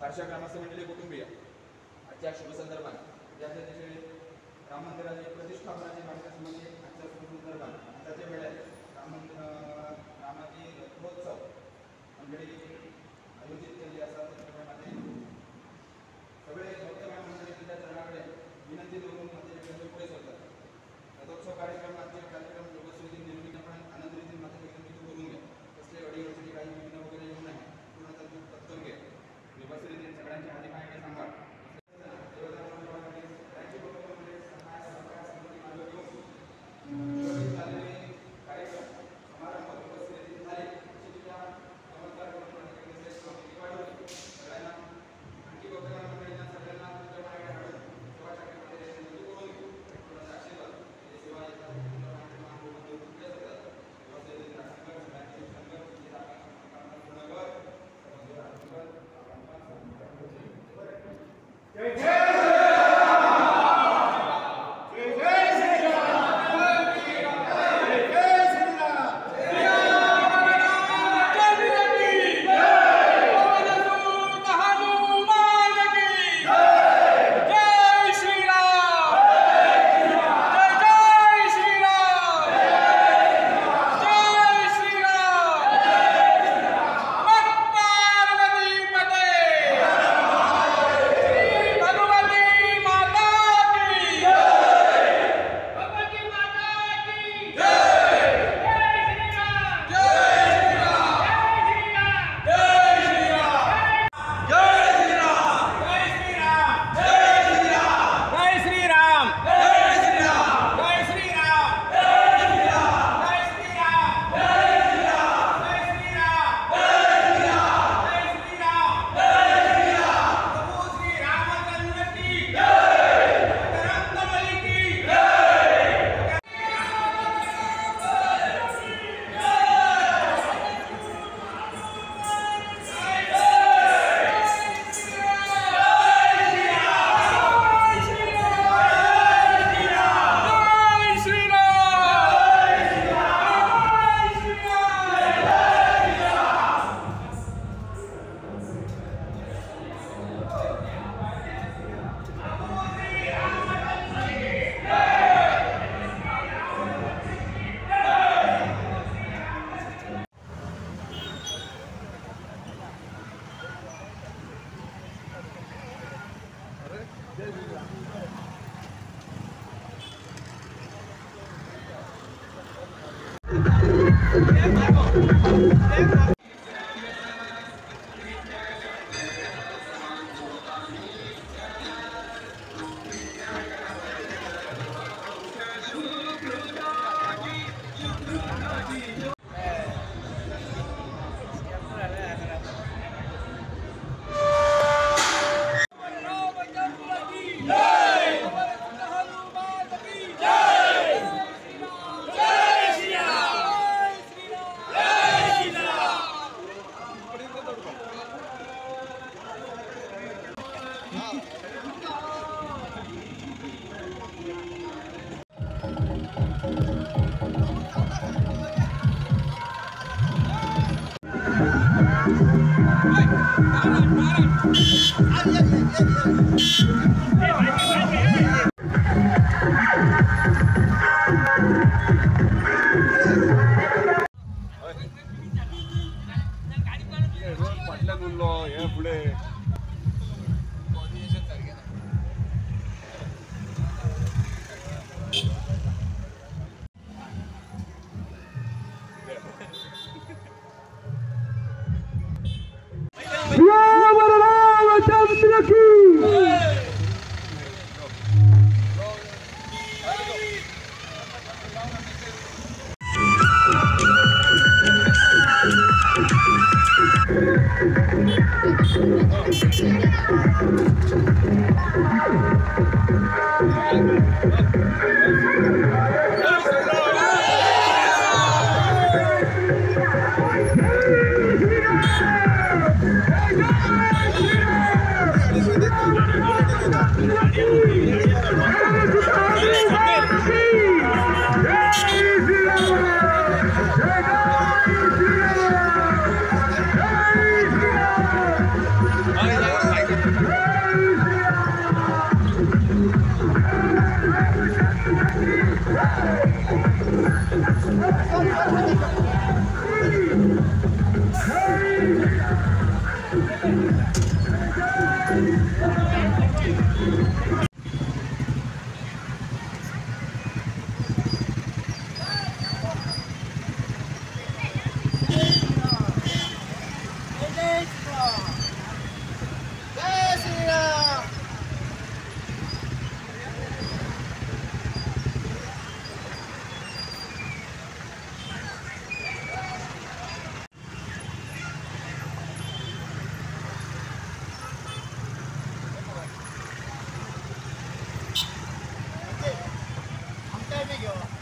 फारशा ग्रामस्थ मंडळी कुटुंबीय. आजच्या शुभसंदर्भात या दिवशी राम मंदिराची प्रतिष्ठापनाची मागण्यासंबंधी आजच्या शुभसंदर्भात ते वेळेत राम रामाची रथोत्सव मंडळी Thank you. Hey, Música There we go.